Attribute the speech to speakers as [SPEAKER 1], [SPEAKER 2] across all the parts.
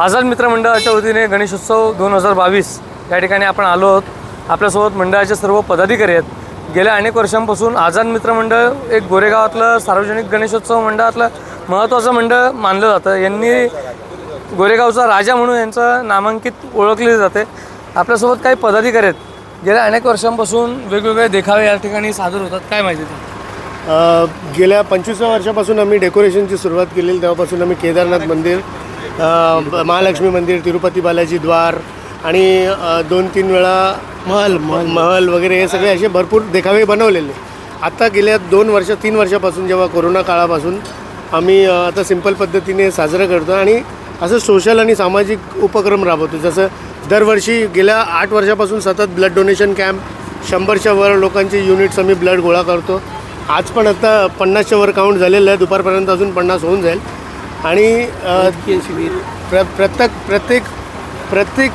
[SPEAKER 1] आझाद मित्र मंडळाच्या वतीने गणेशोत्सव दोन हजार बावीस या ठिकाणी आपण आलो आहोत. आपल्यासोबत मंडळाचे सर्व पदाधिकारी आहेत. गेल्या अनेक वर्षांपासून आझाद मित्र मंडळ एक गोरेगावातलं सार्वजनिक गणेशोत्सव मंडळातलं महत्त्वाचं मंडळ मानलं जातं. यांनी गोरेगावचा राजा म्हणून यांचं नामांकित ओळखले जाते. आपल्यासोबत काही पदाधिकारी आहेत. गेल्या अनेक वर्षांपासून वेगवेगळे देखावे या ठिकाणी सादर होतात. काय माहिती ते
[SPEAKER 2] गेल्या पंचवीसव्या वर्षापासून आम्ही डेकोरेशनची सुरुवात केलेली. तेव्हापासून आम्ही केदारनाथ मंदिर महालक्ष्मी मंदिर तिरुपती बालाजी द्वार आणि दोन तीन वेळा महल महल. वगैरे हे सगळे असे भरपूर देखावे बनवलेले. आता गेल्या दोन वर्ष तीन वर्षापासून जेव्हा कोरोना काळापासून आम्ही आता सिंपल पद्धतीने साजरं करतो आणि असं सोशल आणि सामाजिक उपक्रम राबवतो. जसं दरवर्षी गेल्या आठ वर्षापासून सतत ब्लड डोनेशन कॅम्प शंभरच्या वर लोकांचे युनिट्स आम्ही ब्लड गोळा करतो. आज पण आता पन्नासच्या वर काउंट झालेलं आहे. दुपारपर्यंत अजून पन्नास होऊन जाईल. आणि प्र प्रत्येक प्रत्येक प्रत्येक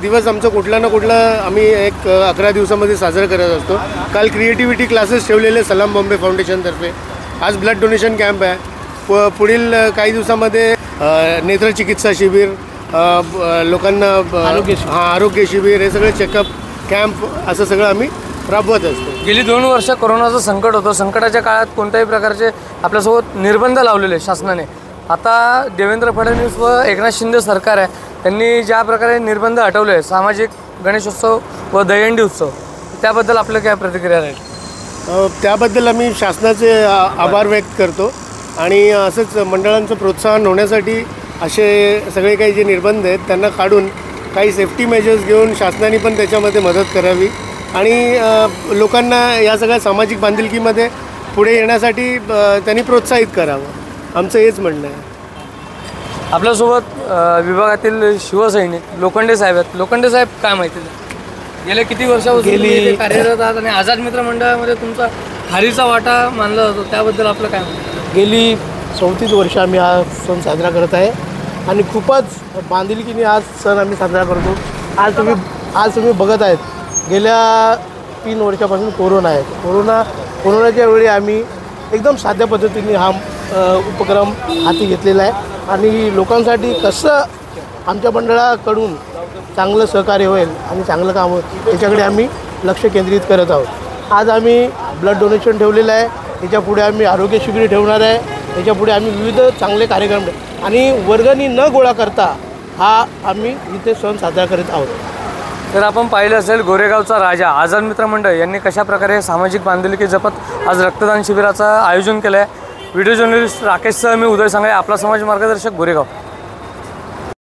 [SPEAKER 2] दिवस आमचं कुठला ना कुठला आम्ही एक अकरा दिवसामध्ये साजरा करत असतो. काल क्रिएटिव्हिटी क्लासेस ठेवलेले सलाम बॉम्बे फाउंडेशनतर्फे आज ब्लड डोनेशन कॅम्प आहे. प पुढील काही दिवसामध्ये नेत्रचिकित्सा शिबिर लोकांना आरोग्य हां आरोग्य शिबिर हे सगळे चेकअप कॅम्प असं सगळं आम्ही राबवत असतो.
[SPEAKER 1] गेली दोन वर्ष कोरोनाचं संकट होतं. संकटाच्या काळात कोणत्याही प्रकारचे आपल्यासोबत निर्बंध लावलेले शासनाने. आता देवेंद्र फडणवीस व एकनाथ शिंदे सरकार आहे त्यांनी ज्या प्रकारे निर्बंध हटवले सामाजिक गणेशोत्सव व दहीहंडी उत्सव त्याबद्दल आपलं काय प्रतिक्रिया राहील?
[SPEAKER 2] त्याबद्दल आम्ही शासनाचे आभार व्यक्त करतो आणि असंच मंडळांचं प्रोत्साहन होण्यासाठी असे सगळे काही जे निर्बंध आहेत त्यांना काढून काही सेफ्टी मेजर्स घेऊन शासनाने पण त्याच्यामध्ये मदत करावी. आणि लोकांना या सगळ्या सामाजिक बांधिलकीमध्ये पुढे येण्यासाठी त्यांनी प्रोत्साहित करावं. आमचं हेच म्हणणं आहे.
[SPEAKER 1] आपल्यासोबत अ, विभागातील शिवसैनिक लोखंडे साहेब आहेत. लोखंडे साहेब काय माहिती आहे? गेल्या किती वर्षापासून
[SPEAKER 2] गेली-
[SPEAKER 1] तुम्ही इथे कार्यरत आहात आणि आझाद मित्र मंडळामध्ये तुमचा खारीचा वाटा मानला जातो. त्याबद्दल आपलं काय म्हणणं आहे?
[SPEAKER 3] गेली चौतीस वर्ष आम्ही हा सण साजरा करत आहे आणि खूपच बांधिलकीने आज सण आम्ही साजरा करतो. आज तुम्ही आज तुम्ही बघत आहेत गेल्या तीन वर्षापासून कोरोना आहे. कोरोना कोरोनाच्या वेळी आम्ही एकदम साध्या पद्धतीने हा उपक्रम हाती घेतलेला आहे. आणि लोकांसाठी कसं आमच्या मंडळाकडून चांगलं सहकार्य होईल आणि चांगलं काम होईल याच्याकडे आम्ही लक्ष केंद्रित करत आहोत. आज आम्ही ब्लड डोनेशन ठेवलेलं आहे. याच्यापुढे आम्ही आरोग्य शिबिर ठेवणार आहे. याच्यापुढे आम्ही विविध चांगले कार्यक्रम आणि वर्गणी न गोळा करता हा आम्ही इथे सण साजरा करत आहोत.
[SPEAKER 1] तर आपण पाहिलं असेल गोरेगावचा राजा आझाद मित्र मंडळ यांनी कशाप्रकारे सामाजिक बांधिलकी जपत आज रक्तदान शिबिराचं आयोजन केलं आहे व्हिडिओ जर्नलिस्ट राकेशसह मी उदय सांगळे आपला समाज मार्गदर्शक गोरेगाव